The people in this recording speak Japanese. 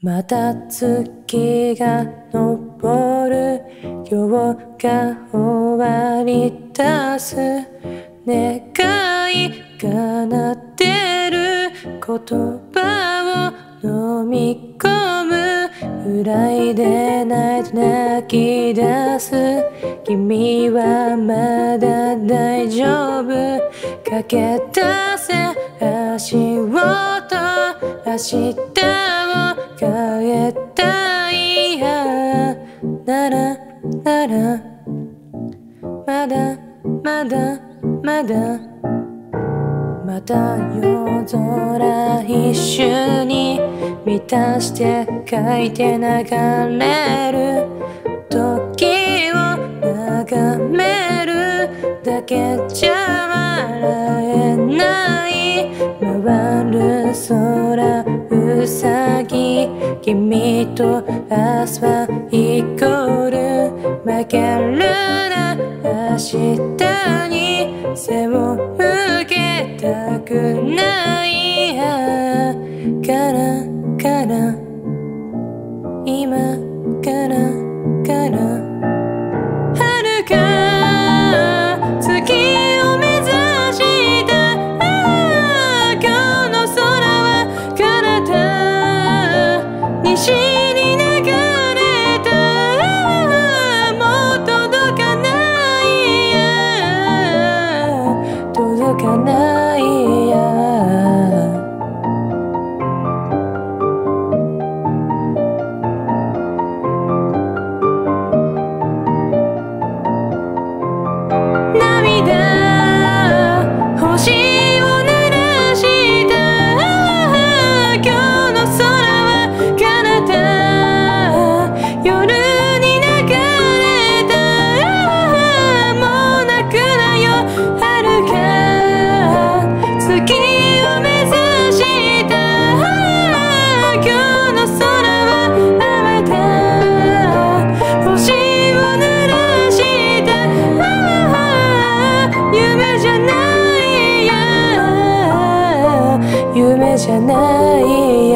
また月が昇る。今日が終わり出す願い叶ってる言葉を飲み込む裏いでないと泣き出す。君はまだ大丈夫。駆け出せ足音。明日ならまだまだまだまた夜空一瞬に満たして書いて流れる時を眺めるだけじゃ笑えない回る空うさぎ君と明日はイコール負けるな明日に背を向けたくないからから今からから。心。じゃない